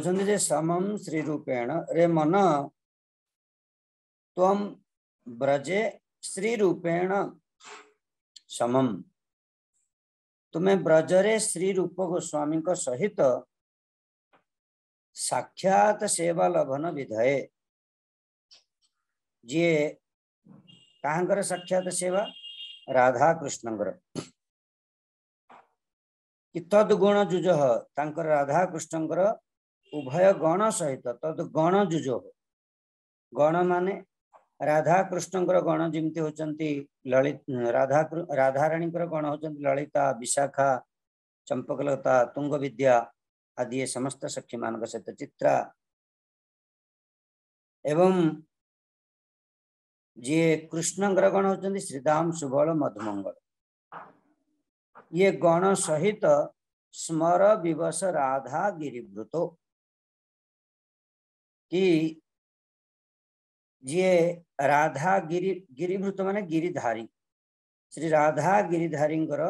कहते समम श्री रूपेण रे मन तम ब्रजे श्री रूपेण समम तुम्हें ब्रजरे श्री रूप गोस्वामी सहित साक्षात सेवा लभन विधये जी कहकर साक्षात सेवा राधा कृष्ण कि तद्गुण जुज राधा कृष्ण ଉଭୟ ଗଣ ସହିତ ତତ୍ ଗଣ ଯୁଯୋଗ ଗଣ ମାନେ ରାଧା କୃଷ୍ଣଙ୍କର ଗଣ ଯେମିତି ହଉଛନ୍ତି ଲଳିତ ରାଧା ରାଧାରାଣୀଙ୍କର ଗଣ ହଉଛନ୍ତି ଲଳିତା ବିଶାଖା ଚମ୍ପକଲତା ତୁଙ୍ଗ ବିଦ୍ୟା ଆଦି ଏ ସମସ୍ତ ମାନଙ୍କ ସହିତ ଚିତ୍ରା ଏବଂ ଯିଏ କୃଷ୍ଣଙ୍କର ଗଣ ହଉଛନ୍ତି ଶ୍ରୀଧାମ ସୁବଳ ମଧୁମଙ୍ଗଳ ଇଏ ଗଣ ସହିତ ସ୍ମର ବିବଶ ରାଧା ଗିରିଭୃତ କି ଯିଏ ରାଧା ଗିରି ଗିରିଭୃତ ମାନେ ଗିରିଧାରୀ ଶ୍ରୀ ରାଧା ଗିରିଧାରୀଙ୍କର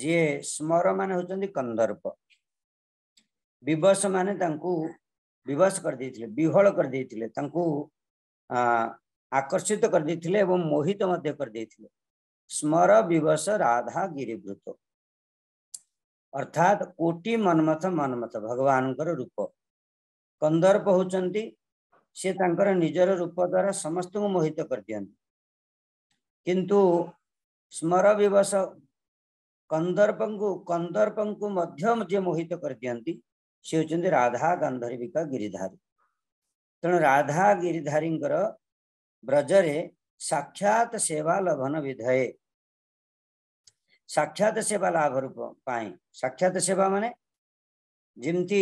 ଯିଏ ସ୍ମର ମାନେ ହେଉଛନ୍ତି କନ୍ଦର୍ପ ବିବଶ ମାନେ ତାଙ୍କୁ ବିବଶ କରିଦେଇଥିଲେ ବିହଳ କରିଦେଇଥିଲେ ତାଙ୍କୁ ଆକର୍ଷିତ କରିଦେଇଥିଲେ ଏବଂ ମୋହିତ ମଧ୍ୟ କରିଦେଇଥିଲେ ସ୍ମର ବିବଶ ରାଧା ଗିରିଭୃତ ଅର୍ଥାତ୍ କୋଟି ମନ୍ମଥ ମନ୍ମଥ ଭଗବାନଙ୍କର ରୂପ କନ୍ଦର୍ପ ହେଉଛନ୍ତି ସେ ତାଙ୍କର ନିଜର ରୂପ ଦ୍ୱାରା ସମସ୍ତଙ୍କୁ ମୋହିତ କରିଦିଅନ୍ତି କିନ୍ତୁ ସ୍ମର ବିବଶ କନ୍ଦର୍ପଙ୍କୁ କନ୍ଦର୍ପଙ୍କୁ ମଧ୍ୟ ଯିଏ ମୋହିତ କରିଦିଅନ୍ତି ସେ ହେଉଛନ୍ତି ରାଧା ଗାନ୍ଧର୍ବିକା ଗିରିଧାରୀ ତେଣୁ ରାଧା ଗିରିଧାରୀଙ୍କର ବ୍ରଜରେ ସାକ୍ଷାତ ସେବା ଲଭନ ବିଧୟେ ସାକ୍ଷାତ ସେବା ଲାଭ ରୂପ ପାଇଁ ସାକ୍ଷାତ ସେବା ମାନେ ଯେମିତି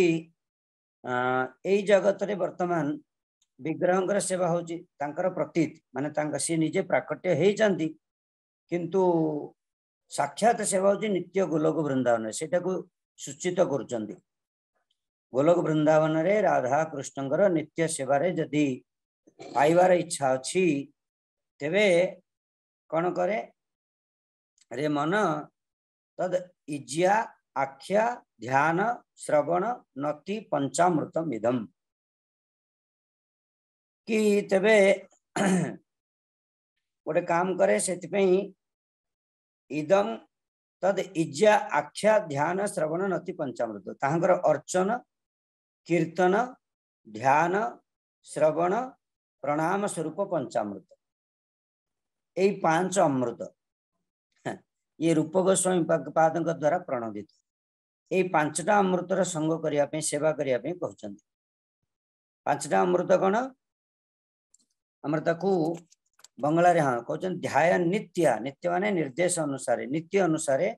ଏଇ ଜଗତରେ ବର୍ତ୍ତମାନ ବିଗ୍ରହଙ୍କର ସେବା ହଉଛି ତାଙ୍କର ପ୍ରତୀତ ମାନେ ତାଙ୍କ ସିଏ ନିଜେ ପ୍ରାକଟ୍ୟ ହେଇଛନ୍ତି କିନ୍ତୁ ସାକ୍ଷାତ ସେବା ହଉଛି ନିତ୍ୟ ଗୋଲକ ବୃନ୍ଦାବନରେ ସେଇଟାକୁ ସୂଚିତ କରୁଛନ୍ତି ଗୋଲକ ବୃନ୍ଦାବନରେ ରାଧା କୃଷ୍ଣଙ୍କର ନିତ୍ୟ ସେବାରେ ଯଦି ପାଇବାର ଇଚ୍ଛା ଅଛି ତେବେ କ'ଣ କରେ ରେ ମନ ତଦ ଇଜିଆ आख्या ध्यान श्रवण नति पंचामृतम इधम कि तबे गोटे काम करे से इदम तद इज्जा आख्या ध्यान श्रवण नति पंचामृत ताहर अर्चन कीर्तन ध्यान श्रवण प्रणाम स्वरूप पंचामृत यही पांच अमृत ये रूप गोस्वामी पाद द्वारा प्रणोदित ଏଇ ପାଞ୍ଚଟା ଅମୃତର ସଙ୍ଗ କରିବା ପାଇଁ ସେବା କରିବା ପାଇଁ କହିଛନ୍ତି ପାଞ୍ଚଟା ଅମୃତ କ'ଣ ଆମର ତାକୁ ବଙ୍ଗଳାରେ ହଁ କହୁଛନ୍ତି ଧ୍ୟାୟ ନିତ୍ୟ ନିତ୍ୟ ମାନେ ନିର୍ଦ୍ଦେଶ ଅନୁସାରେ ନିତ୍ୟ ଅନୁସାରେ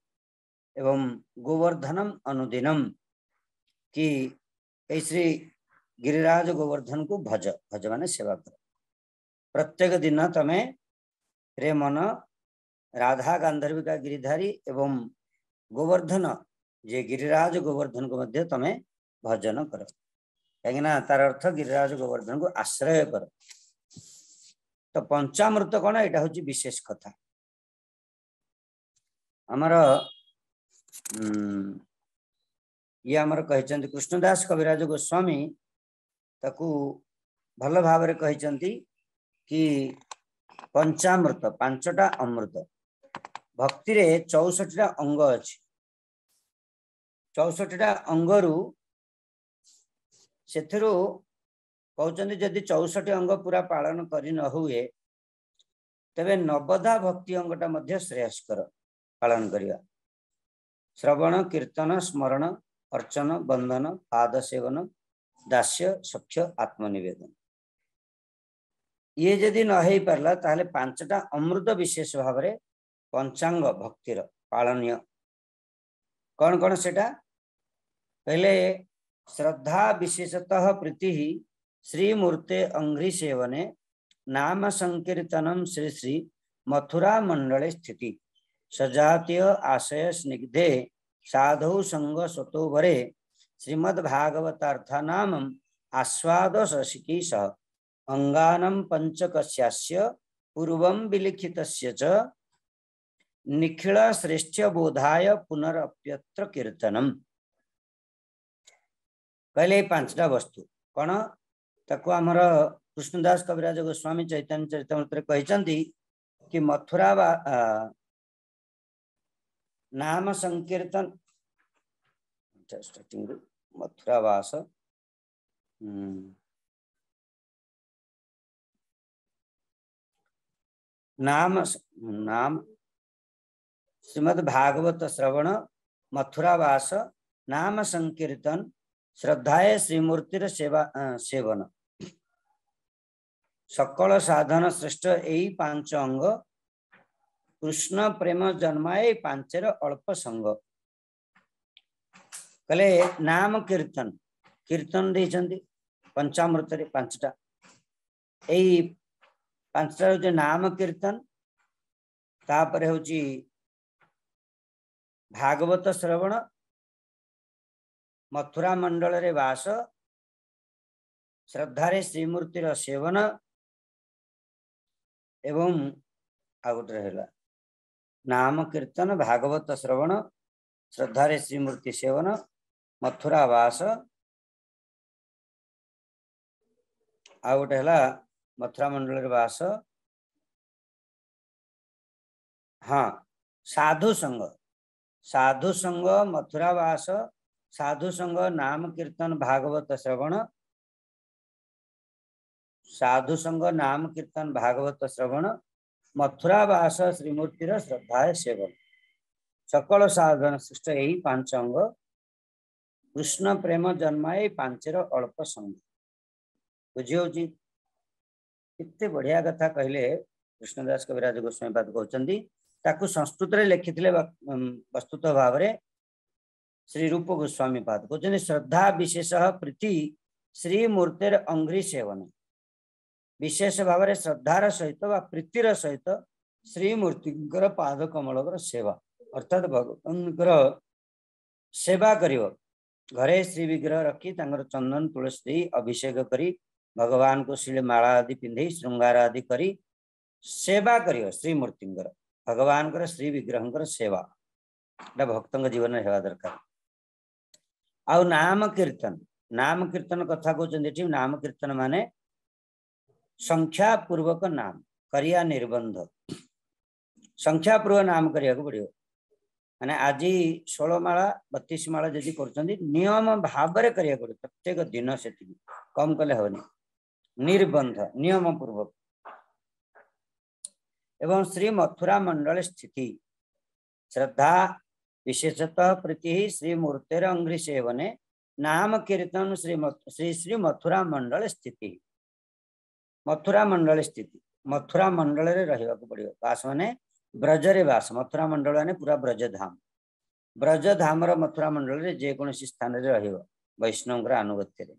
ଏବଂ ଗୋବର୍ଦ୍ଧନମ ଅନୁଦିନମ କି ଏଇ ଶ୍ରୀ ଗିରିରାଜ ଗୋବର୍ଦ୍ଧନକୁ ଭଜ ଭଜ ମାନେ ସେବା କର ପ୍ରତ୍ୟେକ ଦିନ ତମେ ରେ ମନ ରାଧା ଗାନ୍ଧର୍ବିକା ଗିରିଧାରୀ ଏବଂ ଗୋବର୍ଦ୍ଧନ ଯେ ଗିରିରାଜ ଗୋବର୍ଦ୍ଧନକୁ ମଧ୍ୟ ତମେ ଭଜନ କର କାହିଁକି ନା ତାର ଅର୍ଥ ଗିରିରାଜ ଗୋବର୍ଦ୍ଧନକୁ ଆଶ୍ରୟ କର ତ ପଞ୍ଚାମୃତ କଣ ଏଇଟା ହଉଛି ବିଶେଷ କଥା ଆମର ଉଁ ଇଏ ଆମର କହିଛନ୍ତି କୃଷ୍ଣ ଦାସ କବିରାଜ ଗୋସ୍ୱାମୀ ତାକୁ ଭଲ ଭାବରେ କହିଛନ୍ତି କି ପଞ୍ଚାମୃତ ପାଞ୍ଚଟା ଅମୃତ ଭକ୍ତିରେ ଚଉଷଠିଟା ଅଙ୍ଗ ଅଛି ଚଉଷଠିଟା ଅଙ୍ଗରୁ ସେଥିରୁ କହୁଛନ୍ତି ଯଦି ଚଉଷଠି ଅଙ୍ଗ ପୁରା ପାଳନ କରି ନ ହୁଏ ତେବେ ନବଦା ଭକ୍ତି ଅଙ୍ଗଟା ମଧ୍ୟ ଶ୍ରେୟସ୍କର ପାଳନ କରିବା ଶ୍ରବଣ କୀର୍ତ୍ତନ ସ୍ମରଣ ଅର୍ଚ୍ଚନ ବନ୍ଧନ ପାଦ ସେବନ ଦାସ୍ୟ ସଖ୍ୟ ଆତ୍ମନିବେଦନ ଇଏ ଯଦି ନ ହେଇପାରିଲା ତାହେଲେ ପାଞ୍ଚଟା ଅମୃତ ବିଶେଷ ଭାବରେ ପଞ୍ଚାଙ୍ଗ ଭକ୍ତିର ପାଳନୀୟ କ'ଣ କ'ଣ ସେଟା पहले श्रद्धा विशेषतः प्रीति श्रीमूर्ते अंघ्री सेवने नाम संकीर्तनम श्री श्री मथुरा मंडले स्थिति सजातीय आशय स्निग्धे साधु संग स्वतोभरे श्रीमद्भागवतार्थनाम आस्वाद रसिकी सह अंगानम पंचकस्यास्य पूर्व विलिखित निखिल श्रेष्ठ बोधाय पुनरप्यत्र कीर्तनम कहिले पाँचटा वस्तु कण ताको आमर कृष्णदास कविराज गोस्वामी चैतन्य चरितमृतरे कहिछन्ति कि मथुरा वा नाम संकीर्तन स्टार्टिङ मथुरावास नाम नाम श्रीमद भागवत श्रवण मथुरावास नाम संकीर्तन ଶ୍ରଦ୍ଧାଏ ଶ୍ରୀମୂର୍ତ୍ତିର ସେବା ସେବନ ସକଳ ସାଧନ ଶ୍ରେଷ୍ଠ ଏଇ ପାଞ୍ଚ ଅଙ୍ଗ କୃଷ୍ଣ ପ୍ରେମ ଜନ୍ମା ଏଇ ପାଞ୍ଚର ଅଳ୍ପ ସଙ୍ଗ କହିଲେ ନାମ କୀର୍ତ୍ତନ କୀର୍ତ୍ତନ ଦେଇଛନ୍ତି ପଞ୍ଚାମୃତରେ ପାଞ୍ଚଟା ଏଇ ପାଞ୍ଚଟା ହଉଛି ନାମ କୀର୍ତ୍ତନ ତାପରେ ହଉଛି ଭାଗବତ ଶ୍ରବଣ ମଥୁରା ମଣ୍ଡଳରେ ବାସ ଶ୍ରଦ୍ଧାରେ ଶ୍ରୀମୂର୍ତ୍ତିର ସେବନ ଏବଂ ଆଉ ଗୋଟେ ହେଲା ନାମ କୀର୍ତ୍ତନ ଭାଗବତ ଶ୍ରବଣ ଶ୍ରଦ୍ଧାରେ ଶ୍ରୀମୂର୍ତ୍ତି ସେବନ ମଥୁରା ବାସ ଆଉ ଗୋଟେ ହେଲା ମଥୁରା ମଣ୍ଡଳରେ ବାସ ହଁ ସାଧୁ ସଂଘ ସାଧୁ ସଂଘ ମଥୁରା ବାସ ସାଧୁସଙ୍ଗ ନାମ କୀର୍ତ୍ତନ ଭାଗବତ ଶ୍ରବଣ ସାଧୁସଙ୍ଗ ନାମ କୀର୍ତ୍ତନ ଭାଗବତ ଶ୍ରବଣ ମଥୁରା ବାସ ଶ୍ରୀମୂର୍ତ୍ତିର ଶ୍ରଦ୍ଧା ସେବନ ସକଳ ସାଧନ ସୃଷ୍ଟ ଏହି ପାଞ୍ଚ ଅଙ୍ଗ କୃଷ୍ଣ ପ୍ରେମ ଜନ୍ମା ଏଇ ପାଞ୍ଚର ଅଳ୍ପ ସଙ୍ଗ ବୁଝିହଉଛି କେତେ ବଢିଆ କଥା କହିଲେ କୃଷ୍ଣଦାସ କବିରାଜ ଗୋସ୍ୱାମୀ ପାଦ କହୁଛନ୍ତି ତାକୁ ସଂସ୍କୃତରେ ଲେଖିଥିଲେ ବସ୍ତୁତ ଭାବରେ श्री रूप गोस्वामी पाद को जन श्रद्धा विशेष प्रीति श्री मूर्तिर अंग्री सेवन विशेष भाव श्रद्धार सहित व प्रीतिर सहित श्री मूर्ति पाद कमल सेवा अर्थात भगवान सेवा कर घरे श्री विग्रह रखी चंदन तुलसी दे अभिषेक करी भगवान को शिलमाला आदि पिंधे श्रृंगार आदि करी सेवा कर मूर्ति भगवान श्री विग्रह सेवा भक्त जीवन होगा दरकार ଆଉ ନାମ କୀର୍ତ୍ତନ ନାମ କୀର୍ତ୍ତନ କଥା କହୁଛନ୍ତି ଏଠି ନାମ କୀର୍ତ୍ତନ ମାନେ ସଂଖ୍ୟା ପୂର୍ବକ ନାମ କରିବା ନିର୍ବନ୍ଧ ସଂଖ୍ୟା ପୂର୍ବକ ନାମ କରିବାକୁ ପଡିବ ମାନେ ଆଜି ଷୋହଳ ମାଳା ବତିଶ ମାଳା ଯଦି କରୁଛନ୍ତି ନିୟମ ଭାବରେ କରିବାକୁ ପଡିବ ପ୍ରତ୍ୟେକ ଦିନ ସେତିକି କମ୍ କଲେ ହେବନି ନିର୍ବନ୍ଧ ନିୟମ ପୂର୍ବକ ଏବଂ ଶ୍ରୀ ମଥୁରା ମଣ୍ଡଳ ସ୍ଥିତି ଶ୍ରଦ୍ଧା ବିଶେଷତଃ ପ୍ରୀତି ଶ୍ରୀମୂର୍ତ୍ତିର ଅଙ୍ଗ୍ରି ସେବନେ ନାମ କୀର୍ତ୍ତନ ଶ୍ରୀ ଶ୍ରୀ ଶ୍ରୀ ମଥୁରା ମଣ୍ଡଳ ସ୍ଥିତି ମଥୁରା ମଣ୍ଡଳ ସ୍ଥିତି ମଥୁରା ମଣ୍ଡଳରେ ରହିବାକୁ ପଡିବ ବାସ ମାନେ ବ୍ରଜରେ ବାସ ମଥୁରା ମଣ୍ଡଳ ମାନେ ପୁରା ବ୍ରଜଧାମ ବ୍ରଜଧାମର ମଥୁରା ମଣ୍ଡଳରେ ଯେକୌଣସି ସ୍ଥାନରେ ରହିବ ବୈଷ୍ଣବଙ୍କର ଆନୁଗତ୍ୟରେ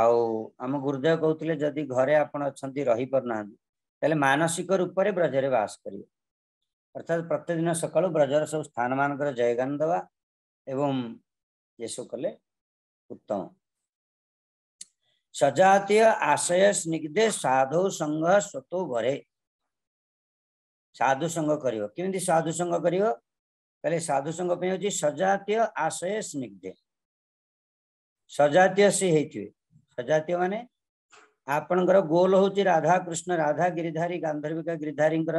ଆଉ ଆମ ଗୁରୁଦେବ କହୁଥିଲେ ଯଦି ଘରେ ଆପଣ ଅଛନ୍ତି ରହିପାରୁନାହାନ୍ତି ତାହେଲେ ମାନସିକ ରୂପରେ ବ୍ରଜରେ ବାସ କରିବେ अर्थात प्रत्येक दिन सकाळु ବ୍ରଜର ସବୁ ସ୍ଥାନମାନଙ୍କର ଜୟଗାନ ଦେବା ଏବଂ ଏସବୁ କଲେ ଉତ୍ତମ ସଜାତୀୟ ଆଶୟ ସ୍ନିଗ୍ଧେ ସାଧୁ ସଂଘ ସ୍ୱତୋ ଘରେ ସାଧୁ ସଂଘ କରିବ କେମିତି ସାଧୁ ସଂଘ କରିବ କହିଲେ ସାଧୁ ସଂଘ ପାଇଁ ହେଉଛି ସଜାତୀୟ ଆଶୟ ସ୍ନିଗ୍ଧେ ସଜାତୀୟ ସେ ହେଇଥିବେ ସଜାତୀୟ ମାନେ ଆପଣଙ୍କର ଗୋଲ ହେଉଛି ରାଧାକୃଷ୍ଣ ରାଧା ଗିରିଧାରୀ ଗାନ୍ଧର୍ବିକା ଗିରିଧାରୀଙ୍କର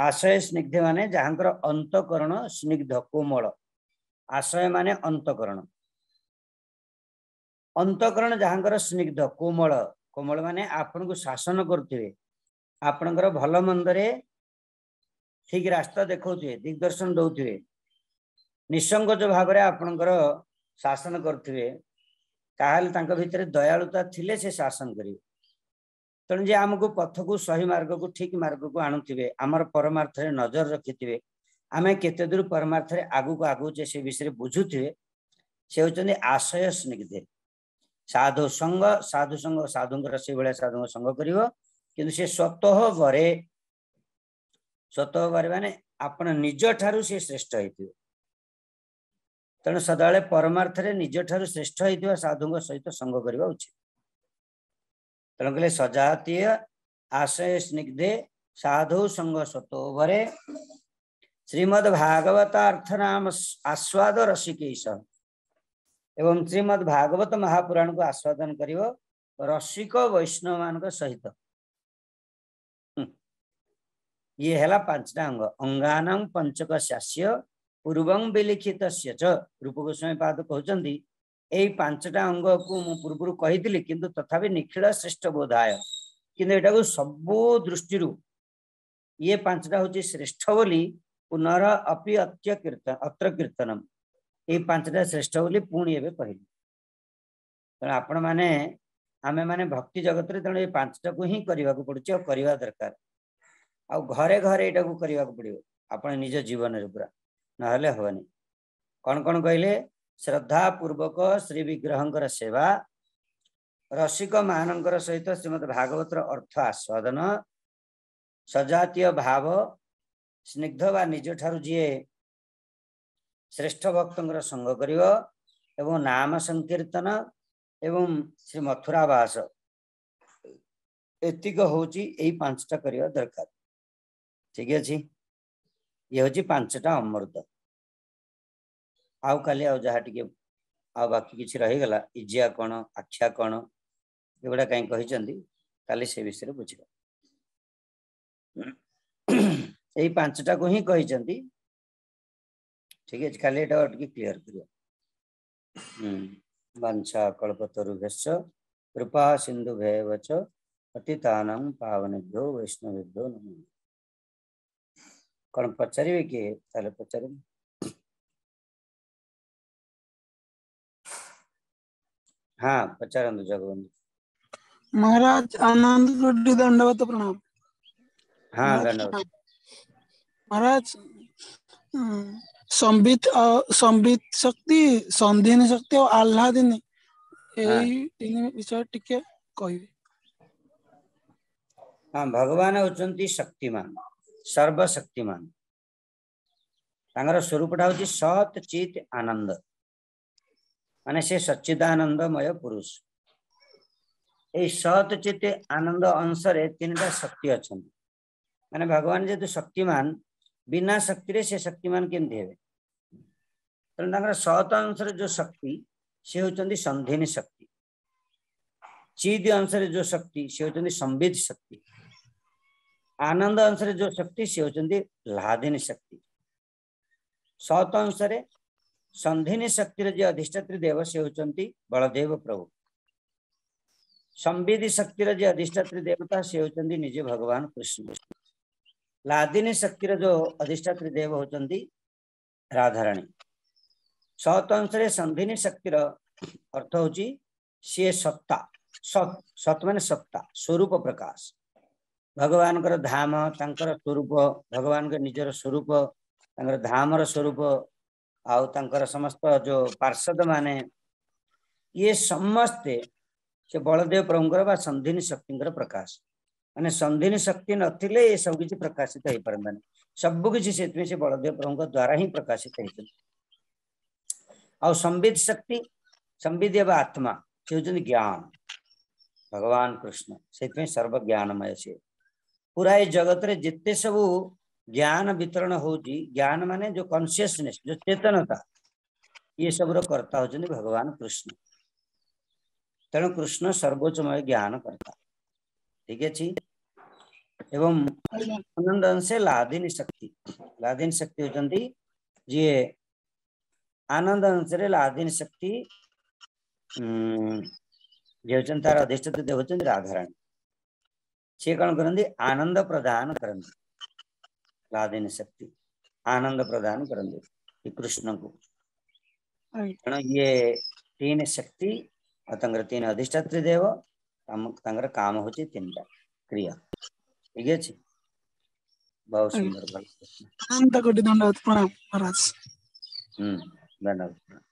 ଆଶୟ ସ୍ନିଗ୍ଧ ମାନେ ଯାହାଙ୍କର ଅନ୍ତକରଣ ସ୍ନିଗ୍ଧ କୋମଳ ଆଶୟ ମାନେ ଅନ୍ତକରଣ ଅନ୍ତକରଣ ଯାହାଙ୍କର ସ୍ନିଗ୍ଧ କୋମଳ କୋମଳ ମାନେ ଆପଣଙ୍କୁ ଶାସନ କରୁଥିବେ ଆପଣଙ୍କର ଭଲ ମନ୍ଦରେ ଠିକ ରାସ୍ତା ଦେଖାଉଥିବେ ଦିଗଦର୍ଶନ ଦଉଥିବେ ନିସଙ୍ଗଜ ଭାବରେ ଆପଣଙ୍କର ଶାସନ କରୁଥିବେ ତାହେଲେ ତାଙ୍କ ଭିତରେ ଦୟାଳୁତା ଥିଲେ ସେ ଶାସନ କରିବେ ତେଣୁ ଯେ ଆମକୁ ପଥକୁ ସହି ମାର୍ଗକୁ ଠିକ ମାର୍ଗକୁ ଆଣୁଥିବେ ଆମର ପରମାର୍ଥରେ ନଜର ରଖିଥିବେ ଆମେ କେତେ ଦୂର ପରମାର୍ଥରେ ଆଗକୁ ଆଗଉଛେ ସେ ବିଷୟରେ ବୁଝୁଥିବେ ସେ ହେଉଛନ୍ତି ଆଶୟ ସ୍ନିଗ୍ଧେ ସାଧୁ ସଙ୍ଗ ସାଧୁ ସଙ୍ଗ ସାଧୁଙ୍କର ସେଇଭଳିଆ ସାଧୁଙ୍କ ସଂଘ କରିବ କିନ୍ତୁ ସେ ସ୍ୱତଃ ବରେ ସ୍ୱତଃ ବରେ ମାନେ ଆପଣ ନିଜ ଠାରୁ ସେ ଶ୍ରେଷ୍ଠ ହେଇଥିବେ ତେଣୁ ସଦାବେଳେ ପରମାର୍ଥରେ ନିଜ ଠାରୁ ଶ୍ରେଷ୍ଠ ହେଇଥିବା ସାଧୁଙ୍କ ସହିତ ସଙ୍ଗ କରିବା ଉଚିତ भरे श्रीमद भागवतर्थ नाम आस्वाद भागवत महापुराण को आस्वादन वैष्णव वैष्णवान सहित इ हेला पाँचटा अङ अङ्गनाङ पञ्चक श्यास्य पूर्व विलिखित श्य च रूपको स्वामी पा यही पांचटा अंग को मु पूर्व कही कि तथा निखिल श्रेष्ठ बोधाय कि सब दृष्टि ये पांचटा हूँ श्रेष्ठ बोली पुनर अपि अत्य अत्र कीर्तनम ये पांचटा श्रेष्ठ बोली पुणी एवं कह आपने मैने आम मैंने भक्ति जगत रेणु पांचटा को हिंसा पड़ी और करवा दरकार आ घरे घरे यू करने को पड़ो आप निज जीवन पूरा ना हवनी कौन कौन कहले ଶ୍ରଦ୍ଧା ପୂର୍ବକ ଶ୍ରୀ ବିଗ୍ରହଙ୍କର ସେବା ରସିକ ମାନଙ୍କର ସହିତ ଶ୍ରୀମଦ ଭାଗବତର ଅର୍ଥ ଆସ୍ୱାଦନ ସଜାତୀୟ ଭାବ ସ୍ନିଗ୍ଧ ବା ନିଜ ଠାରୁ ଯିଏ ଶ୍ରେଷ୍ଠ ଭକ୍ତଙ୍କର ସଙ୍ଗ କରିବ ଏବଂ ନାମ ସଂକୀର୍ତ୍ତନ ଏବଂ ଶ୍ରୀ ମଥୁରାବାସ ଏତିକ ହଉଛି ଏଇ ପାଞ୍ଚଟା କରିବା ଦରକାର ଠିକ ଅଛି ଇଏ ହଉଛି ପାଞ୍ଚଟା ଅମୃତ ଆଉ କାଲି ଆଉ ଯାହା ଟିକେ ଆଉ ବାକି କିଛି ରହିଗଲା ଇଜିଆ କ'ଣ ଆଖ୍ୟା କ'ଣ ଏଗୁଡ଼ା କାହିଁ କହିଛନ୍ତି କାଲି ସେ ବିଷୟରେ ବୁଝିବା ଏଇ ପାଞ୍ଚଟାକୁ ହିଁ କହିଛନ୍ତି ଠିକ ଅଛି କାଲି ଏଇଟା ଟିକେ କ୍ଲିଅର କରିବା ବାଞ୍ଛା କଳ୍ପତରୁଭେଶ କୃପା ସିନ୍ଧୁ ଭେବଚ ପତିତାନଂ ପାବନେଭ୍ୟୋ ବୈଷ୍ଣବେଭ୍ୟୋ ନମଃ କ'ଣ ପଚାରିବେ କିଏ ତାହେଲେ ପଚାରିବେ हाँ प्रचार जगबंधु महाराज आनंद रोटी दंडवत प्रणाम हाँ दंडवत महाराज संबित संबित शक्ति संधिन शक्ति और आह्लादिनी हाँ। यही विषय टिके कहबे हाँ भगवान होचंती शक्तिमान सर्वशक्तिमान तांगर स्वरूप होची सत चित आनंद माने से सच्चिदानंदमय पुरुष ଏଇ ସତ ଚିତ ଆନନ୍ଦ ଅଂଶରେ ତିନିଟା ଶକ୍ତି ଅଛନ୍ତି ମାନେ ଭଗବାନ ଯେହେତୁ ଶକ୍ତିମାନ ବିନା ଶକ୍ତିରେ ସେ ଶକ୍ତିମାନ କେମିତି ହେବେ ତେଣୁ ତାଙ୍କର ସତ ଅଂଶରେ ଯୋଉ ଶକ୍ତି ସେ ହେଉଛନ୍ତି ସନ୍ଧିନୀ ଶକ୍ତି ଚିଦ ଅଂଶରେ ଯୋଉ ଶକ୍ତି ସେ ହେଉଛନ୍ତି ସମ୍ବିତ ଶକ୍ତି ଆନନ୍ଦ ଅଂଶରେ ଯୋଉ ଶକ୍ତି ସେ ହେଉଛନ୍ତି ଲାଦିନୀ ଶକ୍ତି ସତ ଅଂଶରେ ସନ୍ଧିନୀ ଶକ୍ତିର ଯିଏ ଅଧିଷ୍ଠାତ୍ରୀ ଦେବ ସେ ହେଉଛନ୍ତି ବଳଦେବ ପ୍ରଭୁ ସମ୍ବିଧି ଶକ୍ତିର ଯିଏ ଅଧିଷ୍ଠାତ୍ରୀ ଦେବତା ସେ ହେଉଛନ୍ତି ନିଜେ ଭଗବାନ କୃଷ୍ଣ ଲାଦିନୀ ଶକ୍ତିର ଯୋଉ ଅଧିଷ୍ଠାତ୍ରୀ ଦେବ ହେଉଛନ୍ତି ରାଧାରାଣୀ ସତ୍ ଅଂଶରେ ସନ୍ଧିନୀ ଶକ୍ତିର ଅର୍ଥ ହେଉଛି ସିଏ ସତ୍ତା ସତ୍ ସତ୍ ମାନେ ସତ୍ତା ସ୍ୱରୂପ ପ୍ରକାଶ ଭଗବାନଙ୍କର ଧାମ ତାଙ୍କର ସ୍ୱରୂପ ଭଗବାନଙ୍କ ନିଜର ସ୍ୱରୂପ ତାଙ୍କର ଧାମର ସ୍ୱରୂପ ଆଉ ତାଙ୍କର ସମସ୍ତ ଯୋଉ ପାର୍ଷଦ ମାନେ ଇଏ ସମସ୍ତେ ସେ ବଳଦେବ ପ୍ରଭୁଙ୍କର ବା ସନ୍ଧିନୀ ଶକ୍ତିଙ୍କର ପ୍ରକାଶ ମାନେ ସନ୍ଧିନୀ ଶକ୍ତି ନଥିଲେ ଏ ସବୁ କିଛି ପ୍ରକାଶିତ ହେଇପାରନ୍ତାନି ସବୁ କିଛି ସେଥିପାଇଁ ସେ ବଳଦେବ ପ୍ରଭୁଙ୍କ ଦ୍ୱାରା ହିଁ ପ୍ରକାଶିତ ହେଇଛନ୍ତି ଆଉ ସମ୍ବିତ ଶକ୍ତି ସମ୍ବିତ ବା ଆତ୍ମା ସେ ହେଉଛନ୍ତି ଜ୍ଞାନ ଭଗବାନ କୃଷ୍ଣ ସେଥିପାଇଁ ସର୍ବ ଜ୍ଞାନମୟ ସିଏ ପୁରା ଏ ଜଗତରେ ଯେତେ ସବୁ ज्ञान वितरण हूँ ज्ञान मान जो कनसीयसनेस जो चेतनता ये सब कर्ता होती भगवान कृष्ण तेणु कृष्ण सर्वोच्चमय ज्ञान कर्ता ठीक अच्छे एवं आनंद अंशे लादिन शक्ति लादिनी शक्ति होंगे जी आनंद अंशे लादिन शक्ति जी हूँ तार अधिष्ठित देव राधाराणी सी कौन करती आनंद प्रदान करती లాదిన శక్తి आनंद प्रदान करेंगे कृष्ण को ये तीन शक्ति और तंगर तीन अधिष्ठात्री देव तंगर काम हो तीन क्रिया ठीक है बहुत सुंदर धन्यवाद प्रणाम महाराज हम्म धन्यवाद प्रणाम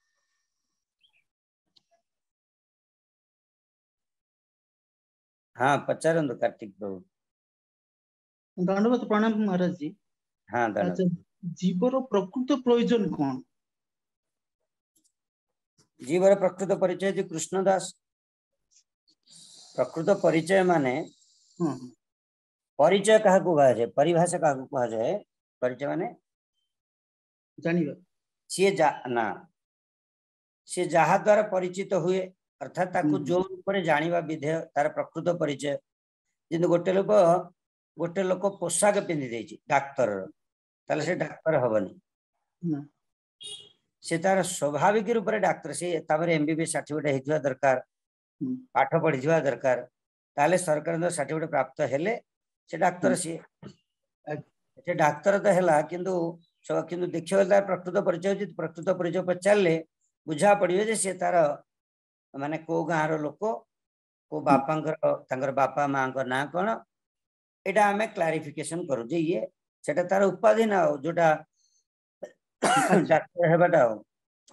हाँ पचार कार्तिक प्रभु धन्यवाद प्रणाम महाराज जी হ্যাঁ ଜୀବର ପ୍ରକୃତ ପ୍ରୟୋଜନ କ'ଣ ଜୀବର ପ୍ରକୃତ ପରିଚୟ ଯେ କୃଷ୍ଣ ଦାସ ପ୍ରକୃତ ପରିଚୟ ମାନେ ପରିଚୟ କାହାକୁ କୁହାଯାଏ ପରିଭାଷା କାହାକୁ କୁହାଯାଏ ପରିଚୟ ମାନେ ଜାଣିବା ସିଏ ନା ସିଏ ଯାହା ଦ୍ୱାରା ପରିଚିତ ହୁଏ ଅର୍ଥାତ ତାକୁ ଯୋଉ ରୂପରେ ଜାଣିବା ବିଧେୟ ତାର ପ୍ରକୃତ ପରିଚୟ ଯେମିତି ଗୋଟେ ଲୋକ ଗୋଟେ ଲୋକ ପୋଷାକ ପିନ୍ଧି ଦେଇଛି ଡାକ୍ତରର ताले से डाक्टर हबनी से तार स्वाभाविक रूप से डाक्टर से एमबीबीएस सर्टिफिकेट हेतुवा दरकार हम्म। पाठ पढ़ी जवा दरकार ताले सरकार ने सर्टिफिकेट प्राप्त हेले से डाक्टर से हम्म। से डाक्टर तो हेला किंतु किंतु देखियो तार प्रकृत परिचय जित प्रकृत परिचय पर बुझा पड़ियो जे से तार माने को गां रो लोक को हम्म। बापांगर तंगर बापा मां को ना कोन एटा हमें क्लैरिफिकेशन करू जे ये সেটা তার উপাধি না হো যেটা ডাক্তার হবাটা হো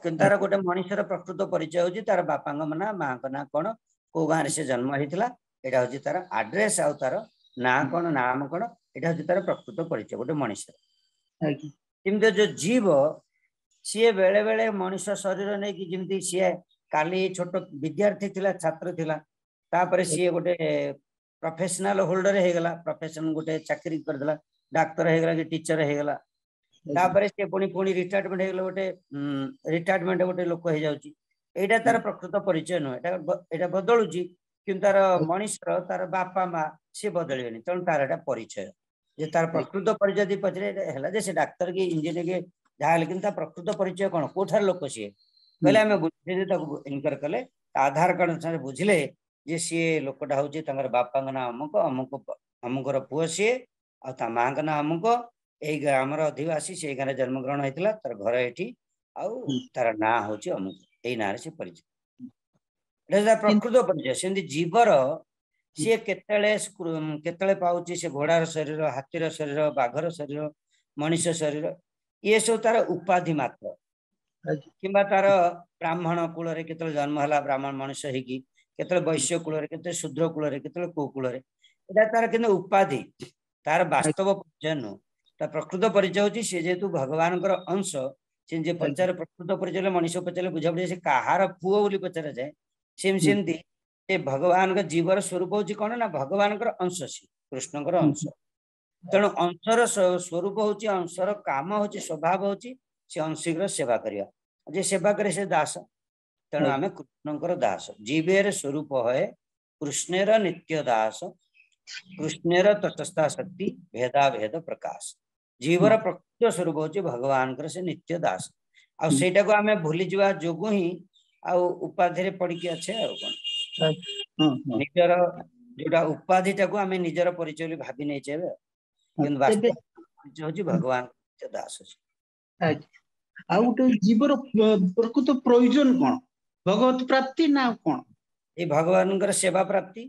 কিন্তু তার গোটে মনিষর প্রকৃত পরিচয় হচ্ছে তার বাপাঙ্ক না মাঙ্ক না কোণ কেউ গাঁরে সে জন্ম হয়েছিল এটা হচ্ছে তার আড্রেস আউ তার না কোণ নাম কোণ এটা হচ্ছে তার প্রকৃত পরিচয় গোটে মনিষর কিন্তু যে জীব সি বেড়ে বেড়ে মনিষ শরীর নেই যেমনি সি কালি ছোট বিদ্যার্থী লা ছাত্র লা তাপরে সি গোটে প্রফেসনাল হোল্ডর হয়ে গলা প্রফেসন গোটে চাকরি করেদেলা ডাক্তার হয়ে গেল কি টিচার হয়ে গেল তারপরে সে পুনি পুনি রিটায়ারমেন্ট হয়ে গেল গোটে রিটায়ারমেন্ট গোটে লোক হয়ে যাচ্ছি এটা তার প্রকৃত পরিচয় নয় এটা এটা বদলুছি কিন্তু তার মনীষর তার বাপা মা সে বদলেনি তেমন তার এটা পরিচয় যে তার প্রকৃত পরিচয় যদি পচারে হেলা যে সে ডাক্তার কি ইঞ্জিনিয়ার কি ଯାହା ହେଲେ କିନ୍ତୁ ତା ପ୍ରକୃତ ପରିଚୟ କଣ କୋଉଠାର ଲୋକ ସିଏ କହିଲେ ଆମେ ବୁଝିଲେ ତାକୁ ଇନକ୍ୱାର কলে আধার কার্ড ଅନୁସାରେ ବୁଝିଲେ যে ସିଏ লোকটা ହଉଛି ତାଙ୍କର ବାପାଙ୍କ না ଅମୁକ ଅମୁକ ଅମୁକର ପୁଅ ସିଏ ଆଉ ତା ମାଙ୍କ ନାଁ ଅମୁକ ଏଇ ଗ୍ରାମର ଅଧିବାସୀ ସେଇ ଗାଁରେ ଜନ୍ମଗ୍ରହଣ ହେଇଥିଲା ତାର ଘର ଏଠି ଆଉ ତାର ନାଁ ହଉଛି ଅମୁକ ଏଇ ନାଁରେ ସେ ପରିଚୟ ଏଟା ତା ପ୍ରକୃତ ପରିଚୟ ସେମିତି ଜୀବର ସିଏ କେତେବେଳେ କେତେବେଳେ ପାଉଛି ସେ ଘୋଡ଼ାର ଶରୀର ହାତୀର ଶରୀର ବାଘର ଶରୀର ମଣିଷ ଶରୀର ଇଏ ସବୁ ତାର ଉପାଧି ମାତ୍ର କିମ୍ବା ତାର ବ୍ରାହ୍ମଣ କୂଳରେ କେତେବେଳେ ଜନ୍ମ ହେଲା ବ୍ରାହ୍ମଣ ମଣିଷ ହେଇକି କେତେବେଳେ ବୈଶ୍ୟ କୂଳରେ କେତେବେଳେ ଶୁଦ୍ର କୂଳରେ କେତେବେଳେ କୋଉ କୂଳରେ ଏଇଟା ତାର କିନ୍ତୁ ଉପାଧି ତାର ବାସ୍ତବ ପରିଚୟ ନୁହଁ ତା ପ୍ରକୃତ ପରିଚୟ ହଉଛି ସେ ଯେହେତୁ ଭଗବାନଙ୍କର ଅଂଶ ସେ ଯେ ପଚାରେ ପ୍ରକୃତ ପରିଚୟ ହେଲେ ମଣିଷ ପଚାରିଲେ ବୁଝାପଡ଼ିଯାଏ ସେ କାହାର ପୁଅ ବୋଲି ପଚରା ଯାଏ ସେମିତି ସେମିତି ସେ ଭଗବାନଙ୍କ ଜୀବର ସ୍ୱରୂପ ହଉଛି କଣ ନା ଭଗବାନଙ୍କର ଅଂଶ ସେ କୃଷ୍ଣଙ୍କର ଅଂଶ ତେଣୁ ଅଂଶର ସ୍ୱରୂପ ହଉଛି ଅଂଶର କାମ ହଉଛି ସ୍ୱଭାବ ହଉଛି ସେ ଅଂଶୀର ସେବା କରିବା ଯେ ସେବା କରେ ସେ ଦାସ ତେଣୁ ଆମେ କୃଷ୍ଣଙ୍କର ଦାସ ଜୀବେର ସ୍ୱରୂପ ହଏ କୃଷ୍ଣର ନିତ୍ୟ ଦାସ कृष्णर तटस्था शक्ति भेदा भेद प्रकाश जीवर हम्म। प्रकृत स्वरूप हूँ भगवान से नित्य दास आईटा हम्म। को आम भूली जावा जो ही आधि पड़ी अच्छे अच्छा। हम्म, निजर जो उपाधि टाइम निजर परिचय भावि नहीं अच्छा। चे भगवान दास अच्छा। जीवर प्रकृत प्रयोजन कौन भगवत प्राप्ति ना कौन ये भगवान सेवा प्राप्ति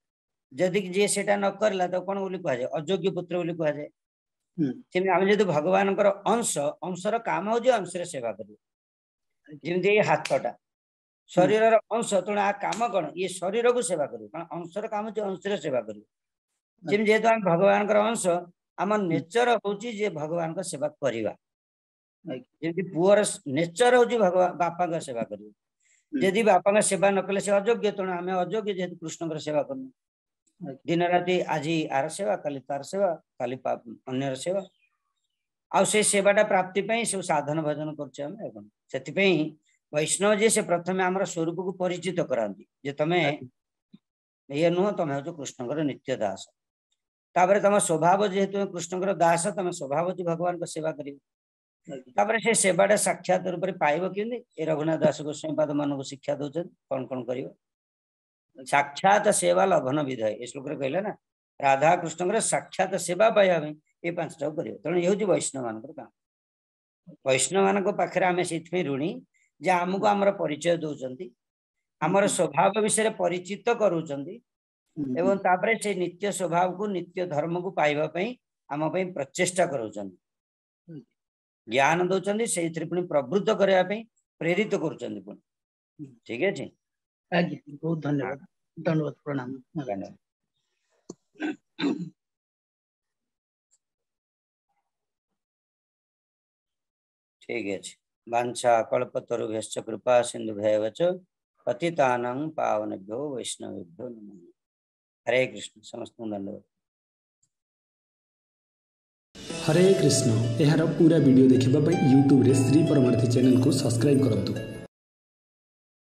ଯଦି ଯିଏ ସେଟା ନ କରିଲା ତ କଣ ବୋଲି କୁହାଯାଏ ଅଯୋଗ୍ୟ ପୁତ୍ର ବୋଲି କୁହାଯାଏ ସେମିତି ଆମେ ଯେହେତୁ ଭଗବାନଙ୍କର ଅଂଶ ଅଂଶର କାମ ହଉଛି ଅଂଶରେ ସେବା କରିବ ଯେମିତି ଏଇ ହାତଟା ଶରୀରର ଅଂଶ ତେଣୁ ଆ କାମ କଣ ଇଏ ଶରୀରକୁ ସେବା କରିବ କାରଣ ଅଂଶର କାମ ହଉଛି ଅଂଶରେ ସେବା କରିବ ଯେମିତି ଯେହେତୁ ଆମେ ଭଗବାନଙ୍କର ଅଂଶ ଆମ ନେଚର ହଉଛି ଯେ ଭଗବାନଙ୍କ ସେବା କରିବା ଯେମିତି ପୁଅର ନେଚର ହଉଛି ଭଗବାନ ବାପାଙ୍କ ସେବା କରିବ ଯଦି ବାପାଙ୍କ ସେବା ନ କଲେ ସେ ଅଯୋଗ୍ୟ ତେଣୁ ଆମେ ଅଯୋଗ୍ୟ ଯେହେତୁ କୃଷ୍ଣଙ୍କର ସେବା କରୁନୁ दिन रात आज आर सेवा कल तार सेवा कल अगर सेवा आवाटा प्राप्ति सब साधन भजन करैष्णव जी से प्रथम आम स्वरूप को परिचित करती तमें ये नुह तमें हूँ कृष्ण नित्य दास तम स्वभाव जेहेतु कृष्ण दास तुम स्वभाव जी भगवान को सेवा कर से सेवाटा साक्षात रूप से पाइब कि रघुनाथ दास को स्वयं पद मान को शिक्षा दौर कौन कौन कर साक्षात सेवा लभन विधय ए श्लोक कहले ना राधा कृष्णकर साक्षात सेवा पाइबा ए पांचटा कर तेनाली वैष्णव मान काम वैष्णव मान पाखे आम से ऋणी जे को आम परिचय दौंट आमर स्वभाव विषय परिचित करपर से नित्य स्वभाव को नित्य धर्म को पाइबापी आम पाई प्रचेषा कर ज्ञान दौंस से पुणी प्रवृत्त करने प्रेरित कर ठीक है अच्छे बहुत धन्यवाद दंडवत प्रणाम ठीक है वाछा कल्पतरुभ्य कृपा सिंधुभ्य पतितान पावनभ्यो वैष्णवेभ्यो नमो हरे कृष्ण समस्त दंडवत हरे कृष्ण यार पूरा भिड देखा यूट्यूब श्री परमार्थी चैनल को सब्सक्राइब करूँ